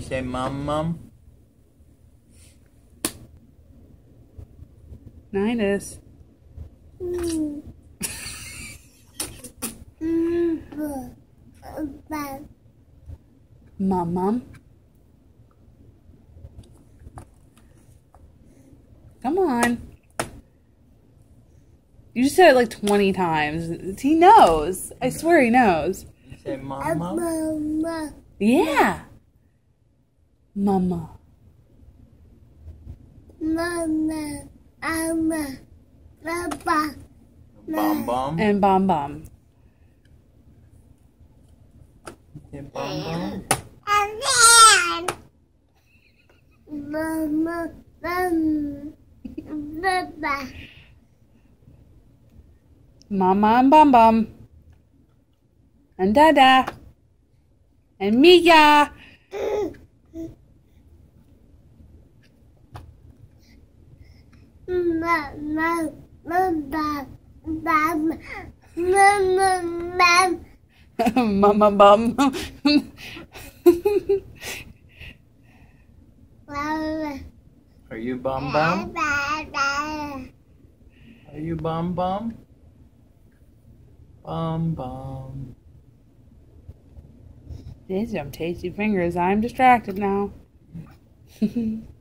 you say mum mum? Nidas. Mom, mom. Come on. You just said it like 20 times. He knows. I swear he knows. You say mum mum? Yeah. Mama. Mama, Mama, Papa, Bum bum? And Bomb Bomb. Say bum bum? and then Mama, Mama, Papa, Mama and Bum Bum. And Dada. And Mia. Mama, Bum. Are you bum bum? Are you bum bum? Bum bum. These some tasty fingers. I'm distracted now.